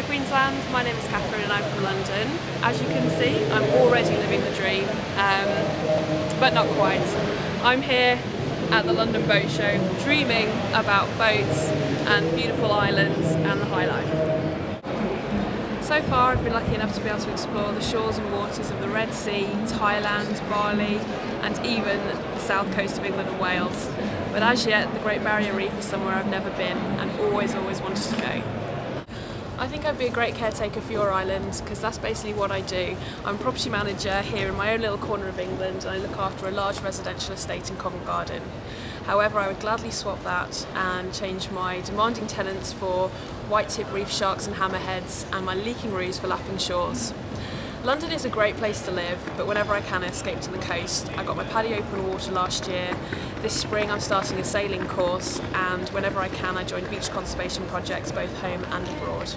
Hi Queensland, my name is Catherine and I'm from London. As you can see, I'm already living the dream, um, but not quite. I'm here at the London Boat Show dreaming about boats and beautiful islands and the high life. So far I've been lucky enough to be able to explore the shores and waters of the Red Sea, Thailand, Bali and even the south coast of England and Wales. But as yet the Great Barrier Reef is somewhere I've never been and always always wanted to go. I think I'd be a great caretaker for your island because that's basically what I do. I'm property manager here in my own little corner of England and I look after a large residential estate in Covent Garden. However, I would gladly swap that and change my demanding tenants for white tip reef sharks and hammerheads and my leaking roofs for lapping shores. London is a great place to live, but whenever I can I escape to the coast. I got my PADI open water last year. This spring I'm starting a sailing course and whenever I can I join beach conservation projects both home and abroad.